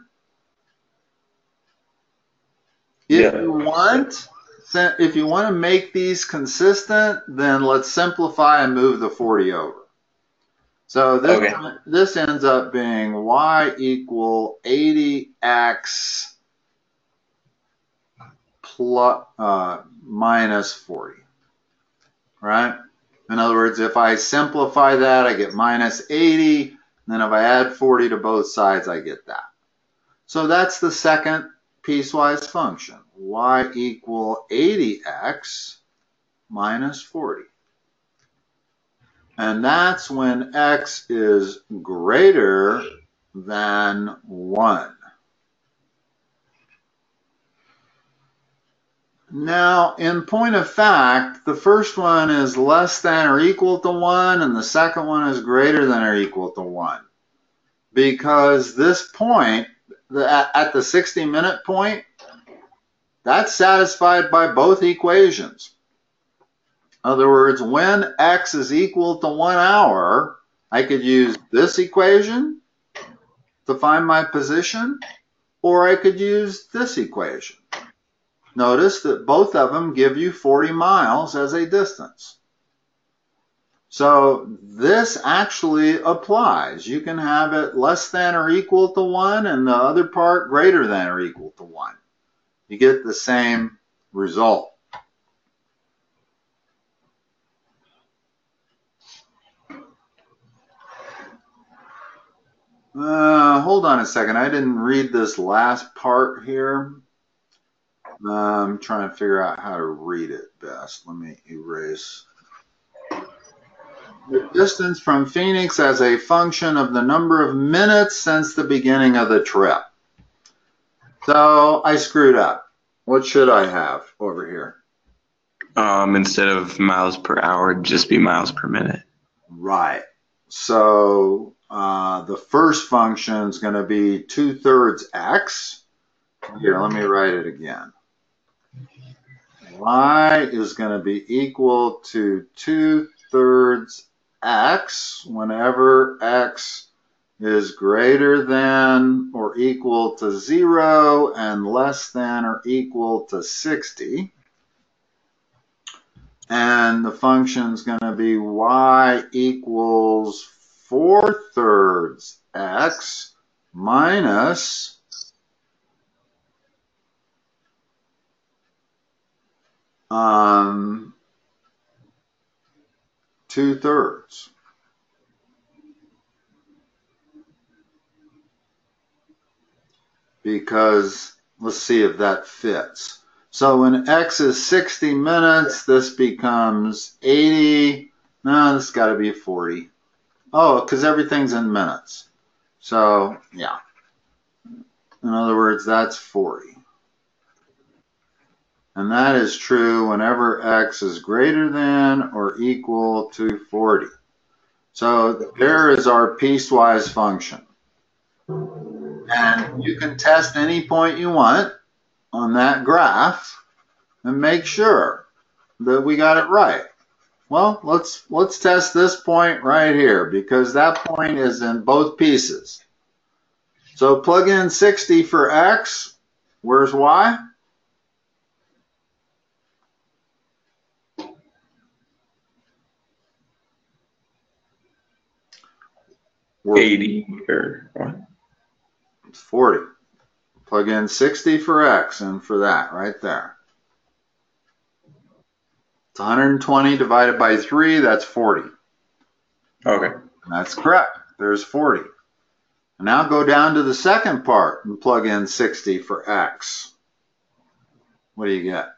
If Yeah. you want, if you want to make these consistent, then let's simplify and move the 40 over. So this, Okay. this ends up being y equal 80x plus, uh, minus 40, right? In other words, if I simplify that, I get minus 80. Then if I add 40 to both sides, I get that. So that's the second piecewise function, y equal 80x minus 40. And that's when x is greater than 1. Now, in point of fact, the first one is less than or equal to 1, and the second one is greater than or equal to 1. Because this point, at, the 60 minute point, that's satisfied by both equations. In other words, when x is equal to 1 hour, I could use this equation to find my position, or I could use this equation. Notice that both of them give you 40 miles as a distance. So this actually applies. You can have it less than or equal to 1 and the other part greater than or equal to 1. You get the same result. Uh, hold on a second. I didn't read this last part here. I'm trying to figure out how to read it best. Let me erase. The distance from Phoenix as a function of the number of minutes since the beginning of the trip. So I screwed up. What should I have over here? Um, instead of miles per hour, just be miles per minute. Right. So uh, the first function is going to be 2 thirds x. Here, let me write it again. y is going to be equal to 2 thirds x whenever x is greater than or equal to 0 and less than or equal to 60. And the function is going to be y equals 4 thirds x minus um, 2 thirds. Because let's see if that fits. So when x is 60 minutes, this becomes 80. No, this got to be 40. Oh, because everything's in minutes. So, yeah. In other words, that's 40. And that is true whenever x is greater than or equal to 40. So there is our piecewise function. And you can test any point you want on that graph and make sure that we got it right. Well, let's let's test this point right here because that point is in both pieces. So plug in 60 for x. Where's y? We're- 80 or what? It's 40. Plug in 60 for x and for that right there. It's 120 divided by 3, that's 40. Okay. That's correct. There's 40. And now go down to the second part and plug in 60 for x. What do you get?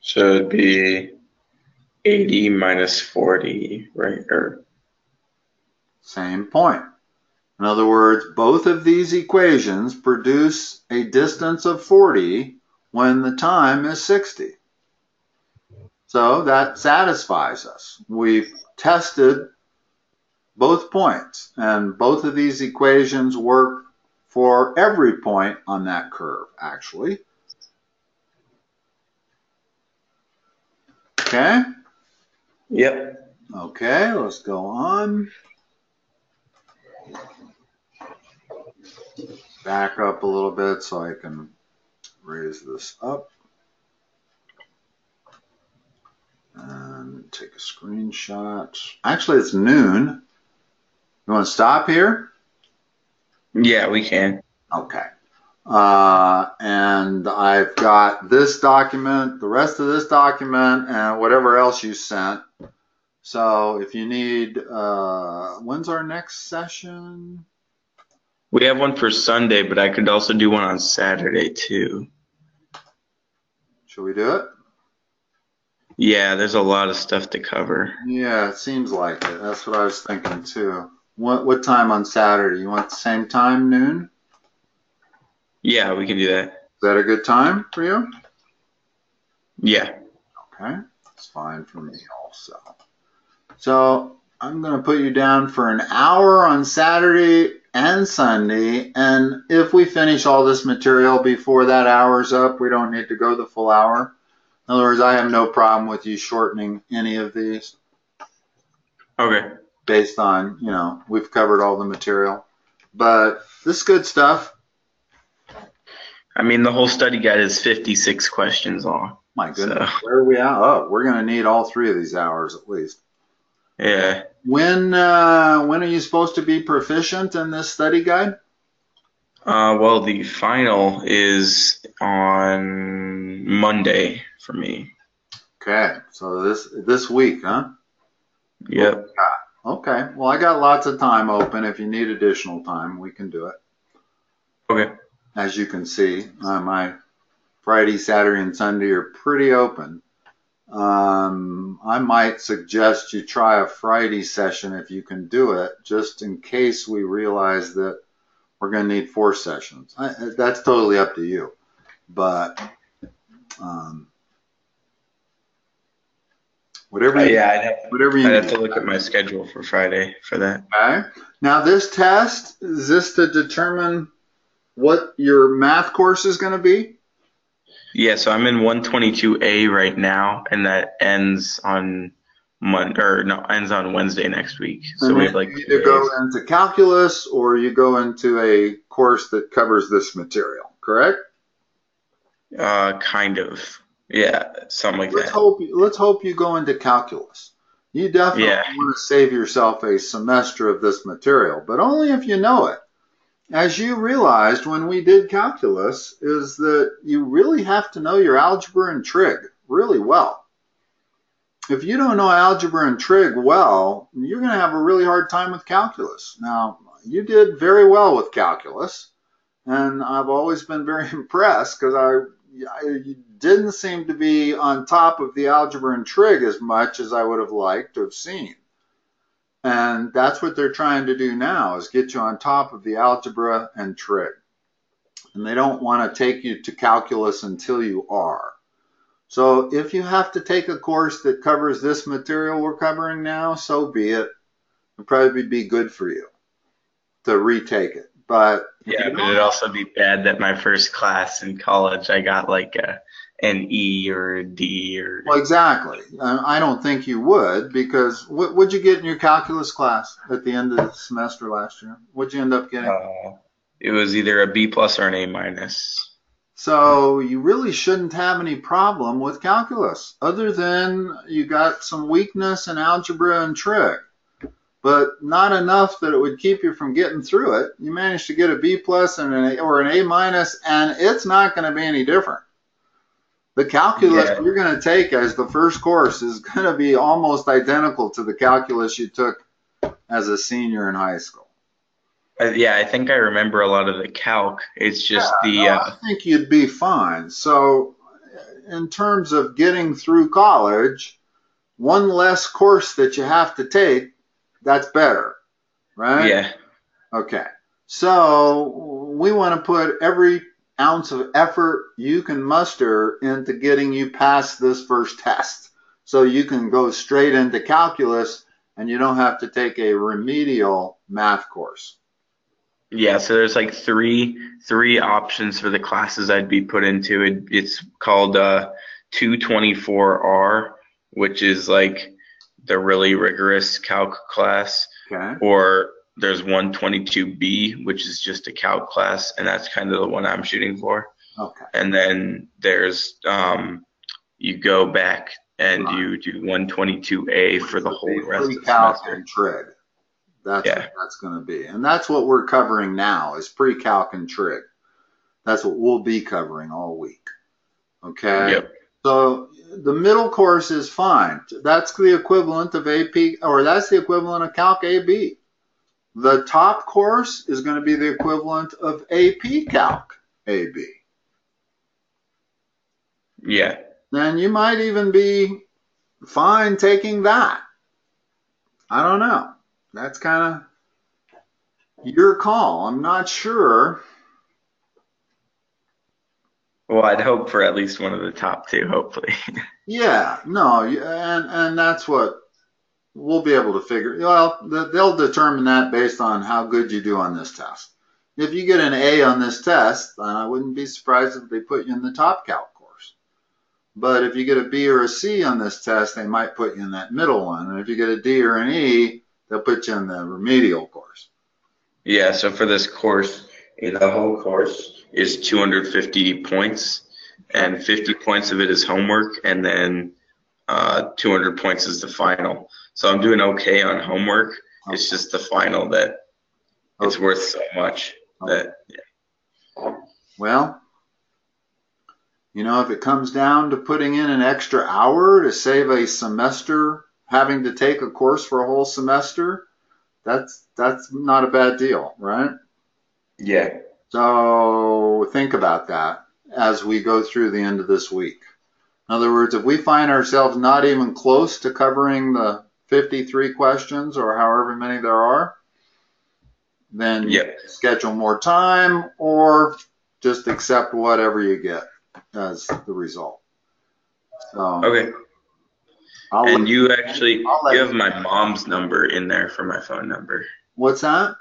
So it'd be 80 minus 40, right? Or Same point. In other words, both of these equations produce a distance of 40 when the time is 60. So that satisfies us. We've tested both points, and both of these equations work for every point on that curve, actually. Okay? Yep. Okay, let's go on. Back up a little bit so I can raise this up. And take a screenshot. Actually, it's noon. You want to stop here? Yeah, we can. Okay. Uh, and I've got this document, the rest of this document, and whatever else you sent. So if you need, uh, when's our next session? We have one for Sunday, but I could also do one on Saturday too. Should we do it? Yeah, there's a lot of stuff to cover. Yeah, it seems like it. That's what I was thinking too. What what time on Saturday? You want the same time, noon? Yeah, we can do that. Is that a good time for you? Yeah. Okay, it's fine for me also. So I'm going to put you down for an hour on Saturday and Sunday. And if we finish all this material before that hour's up, we don't need to go the full hour. In other words, I have no problem with you shortening any of these Okay. based on, you know, we've covered all the material. But this is good stuff. I mean, the whole study guide is 56 questions long. My goodness, So- where are we at? Oh, we're going to need all three of these hours at least. Yeah. When uh, when are you supposed to be proficient in this study guide? Uh, well, the final is on Monday for me. Okay, so this this week, huh? Yep. Okay, well I got lots of time open. If you need additional time, we can do it. Okay. As you can see, uh, my Friday, Saturday, and Sunday are pretty open. Um, I might suggest you try a Friday session if you can do it, just in case we realize that we're going to need four sessions. I, that's totally up to you, but um, whatever. You, yeah, I'd have, whatever you I'd have to look at my schedule for Friday for that. Okay. Now this test is this to determine what your math course is going to be? Yeah, so I'm in 122A right now, and that ends on Monday, or no, ends on Wednesday next week. So we have like you either go into calculus or you go into a course that covers this material, correct? Uh, kind of. Yeah, something like Let's that. hope let's hope you go into calculus. You definitely Yeah. want to save yourself a semester of this material, but only if you know it. As you realized when we did calculus, is that you really have to know your algebra and trig really well. If you don't know algebra and trig well, you're going to have a really hard time with calculus. Now, you did very well with calculus, and I've always been very impressed because I, I didn't seem to be on top of the algebra and trig as much as I would have liked to have seen. And that's what they're trying to do now is get you on top of the algebra and trig. And they don't want to take you to calculus until you are. So if you have to take a course that covers this material we're covering now, so be it. It'll probably be good for you to retake it. But Yeah, you but it'd also be bad that my first class in college I got like a an E or a D or Well, exactly. I don't think you would because what would you get in your calculus class at the end of the semester last year? What'd you end up getting? uh, it was either a B plus or an A minus. So you really shouldn't have any problem with calculus other than you got some weakness in algebra and trig, but not enough that it would keep you from getting through it. You managed to get a B plus and an A, or an A minus, and it's not going to be any different. The calculus Yeah. you're going to take as the first course is going to be almost identical to the calculus you took as a senior in high school. Uh, yeah, I think I remember a lot of the calc. It's just the No, uh, I think you'd be fine. So, in terms of getting through college, one less course that you have to take, that's better, right? Yeah. Okay. So we want to put every ounce of effort you can muster into getting you past this first test. So you can go straight into calculus and you don't have to take a remedial math course. Yeah, so there's like three three options for the classes I'd be put into. It, it's called uh, 224R, which is like the really rigorous calc class, Okay. or there's 122B, which is just a calc class, and that's kind of the one I'm shooting for. Okay. And then there's um, you go back and Right. you do 122A for the whole rest of the semester. and trig. That's Yeah. what that's going to be. And that's what we're covering now is pre-calc and trig. That's what we'll be covering all week. Okay. Yep. So the middle course is fine. That's the equivalent of AP, or that's the equivalent of Calc AB. The top course is going to be the equivalent of AP Calc AB. Yeah. Then you might even be fine taking that. I don't know. That's kind of your call. I'm not sure. Well, I'd hope for at least one of the top two, hopefully. Yeah, no, and and that's what we'll be able to figure. Well, th- they'll determine that based on how good you do on this test. If you get an A on this test, then I wouldn't be surprised if they put you in the top calc course. But if you get a B or a C on this test, they might put you in that middle one. And if you get a D or an E, they'll put you in the remedial course. Yeah, so for this course, the whole course is 250 points, and 50 points of it is homework, and then uh, 200 points is the final. So I'm doing okay on homework. It's just the final that it's worth so much that Well, you know, if it comes down to putting in an extra hour to save a semester, having to take a course for a whole semester, that's that's not a bad deal, right? yeah, So think about that as we go through the end of this week. In other words, if we find ourselves not even close to covering the 53 questions or however many there are, then Yep. schedule more time or just accept whatever you get as the result. So okay. I'll And you actually you have you- my mom's number in there for my phone number. what's that?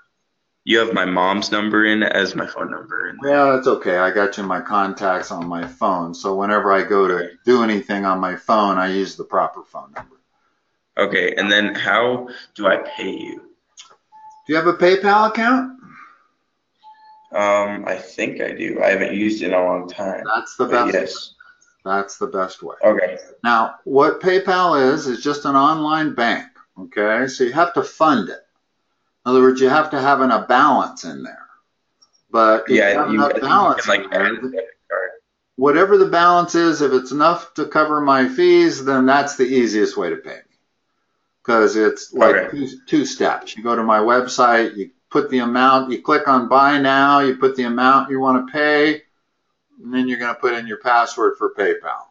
You have my mom's number in as my phone number. In there. Yeah, that's okay. I got you my contacts on my phone. So whenever I go to do anything on my phone, I use the proper phone number. Okay, and then how do I pay you? Do you have a PayPal account? Um, I think I do. I haven't used it in a long time. That's the best. yes. That's the best way. Okay. Now, what PayPal is is just an online bank. Okay, so you have to fund it. In other words, you have to have an, a balance in there. But if you have you, enough balance like in there, add a debit card. whatever the balance is, if it's enough to cover my fees, then that's the easiest way to pay. Because it's like Okay. two, two steps. You go to my website, you put the amount, you click on buy now, you put the amount you want to pay, and then you're going to put in your password for PayPal.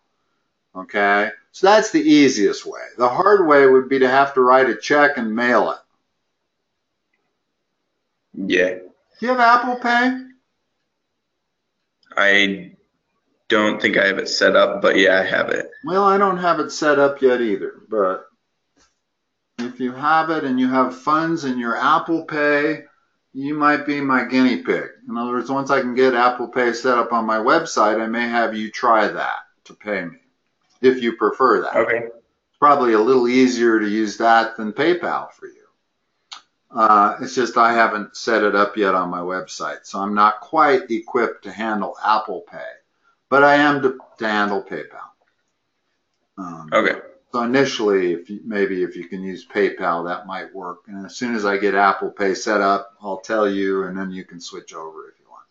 Okay? So that's the easiest way. The hard way would be to have to write a check and mail it. Yeah. Do you have Apple Pay? I don't think I have it set up, but yeah, I have it. Well, I don't have it set up yet either, but if you have it and you have funds in your Apple Pay, you might be my guinea pig. In other words, once I can get Apple Pay set up on my website, I may have you try that to pay me, if you prefer that. Okay. It's probably a little easier to use that than PayPal for you. Uh, it's just I haven't set it up yet on my website, so I'm not quite equipped to handle Apple Pay, but I am to, to handle PayPal. Um, Okay. So initially, if you, maybe if you can use PayPal, that might work. And as soon as I get Apple Pay set up, I'll tell you, and then you can switch over if you want.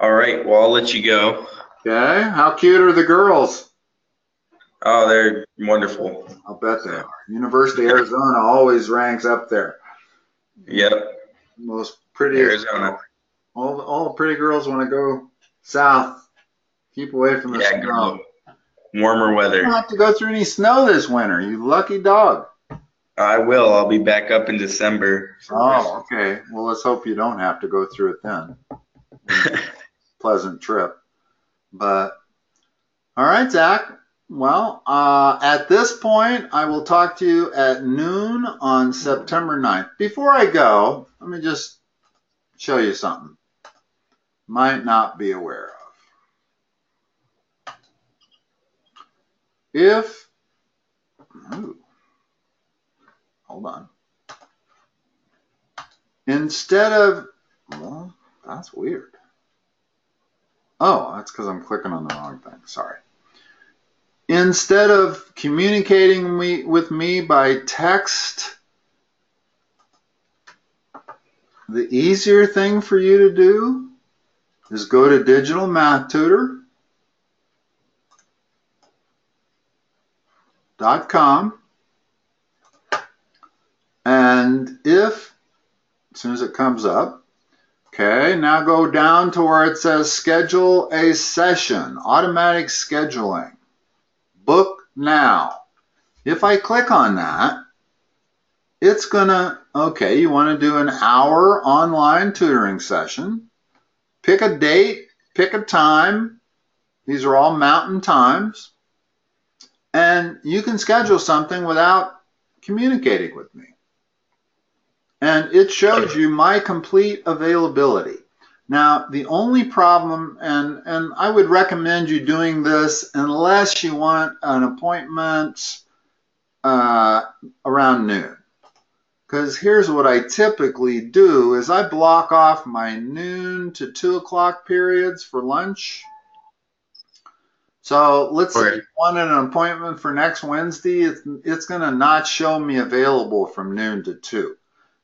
All right. Well, I'll let you go. Okay, how cute are the girls? Oh, they're wonderful. I'll bet they are. University of Arizona always ranks up there. Yep. Most prettiest. Arizona. All, all the pretty girls want to go south. Keep away from the Yeah, snow. warmer You weather. don't have to go through any snow this winter. You lucky dog. I will. I'll be back up in December. Oh, okay. Well, let's hope you don't have to go through it then. Pleasant trip. But, all right, Zach. Well, uh, at this point, I will talk to you at noon on September 9th. Before I go, let me just show you something. Might not be aware of. If, ooh, hold on. Instead of, well, that's weird. Oh, that's because I'm clicking on the wrong thing. Sorry. Instead of communicating me, with me by text, the easier thing for you to do is go to Digital Math Tutor. Com. And if as soon as it comes up okay now go down to where it says schedule a session automatic scheduling. Book now. If I click on that it's gonna okay you want to do an hour online tutoring session. Pick a date pick a time. These are all mountain times and you can schedule something without communicating with me. And it shows you my complete availability. Now, the only problem, and, and I would recommend you doing this unless you want an appointment uh, around noon. Because here's what I typically do is I block off my noon to 2 o'clock periods for lunch. So let's say Okay. you wanted an appointment for next Wednesday, it's, it's going to not show me available from noon to 2.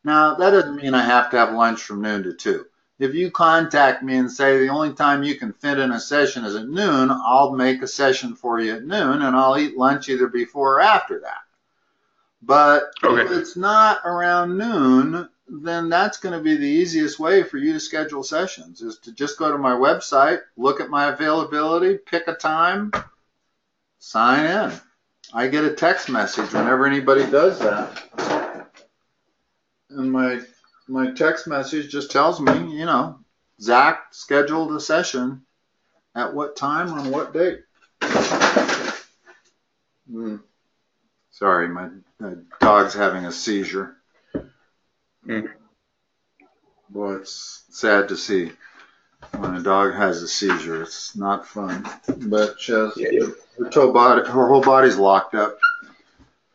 Now, that doesn't mean I have to have lunch from noon to 2. If you contact me and say the only time you can fit in a session is at noon, I'll make a session for you at noon and I'll eat lunch either before or after that. But if it's not around noon, then that's going to be the easiest way for you to schedule sessions is to just go to my website, look at my availability, pick a time, sign in. I get a text message whenever anybody does that. And my my text message just tells me, you know, Zach scheduled a session at what time on what date. Hmm. Sorry, my, my dog's having a seizure. Mm. Boy, it's sad to see when a dog has a seizure. It's not fun. But she has, Yeah. her toe body, her whole body's locked up.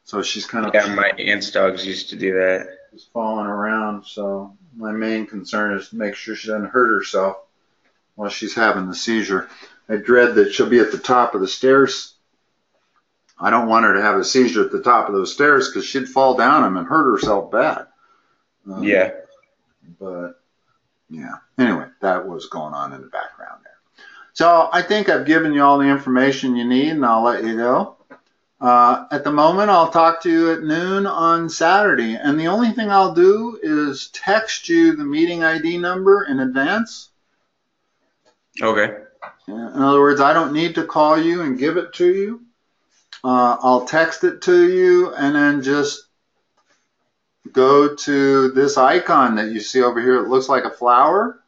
So she's kind of Yeah, my aunt's dogs used to do that. is falling around. So my main concern is to make sure she doesn't hurt herself while she's having the seizure. I dread that she'll be at the top of the stairs. I don't want her to have a seizure at the top of those stairs because she'd fall down them and hurt herself bad. Um, Yeah. But yeah. Anyway, that was going on in the background there. So I think I've given you all the information you need, and I'll let you go. Uh, at the moment, I'll talk to you at noon on Saturday, and the only thing I'll do is text you the meeting ID number in advance. Okay. In other words, I don't need to call you and give it to you. Uh, I'll text it to you, and then just go to this icon that you see over here. It looks like a flower.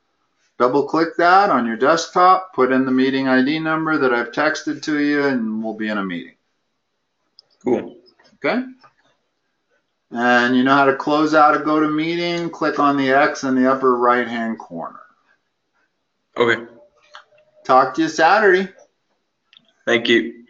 Double click that on your desktop, put in the meeting ID number that I've texted to you, and we'll be in a meeting. Cool. Okay? And you know how to close out a GoToMeeting? Click on the X in the upper right hand corner. Okay. Talk to you Saturday. Thank you.